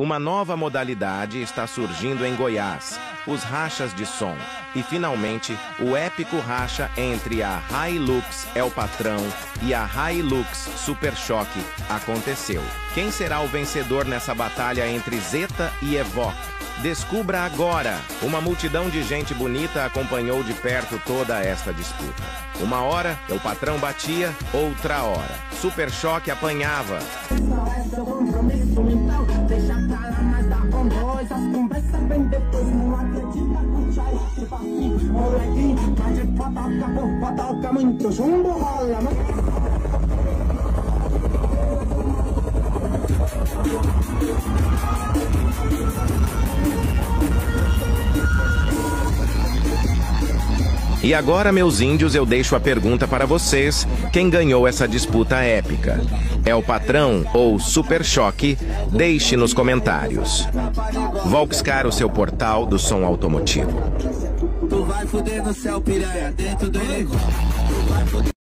Uma nova modalidade está surgindo em Goiás, os rachas de som. E finalmente, o épico racha entre a Hilux É o Patrão e a Hilux Super Choque aconteceu. Quem será o vencedor nessa batalha entre Zeta e Evoque? Descubra agora! Uma multidão de gente bonita acompanhou de perto toda esta disputa. Uma hora, o patrão batia, outra hora. Super Choque apanhava. Deixa lá, mas dá com dois. As conversas vem depois, não acredita chai. E agora, meus índios, eu deixo a pergunta para vocês: quem ganhou essa disputa épica? É o patrão ou Super Choque? Deixe nos comentários. Volkscar, o seu portal do som automotivo. Tu vai fuder no céu, piranha, dentro do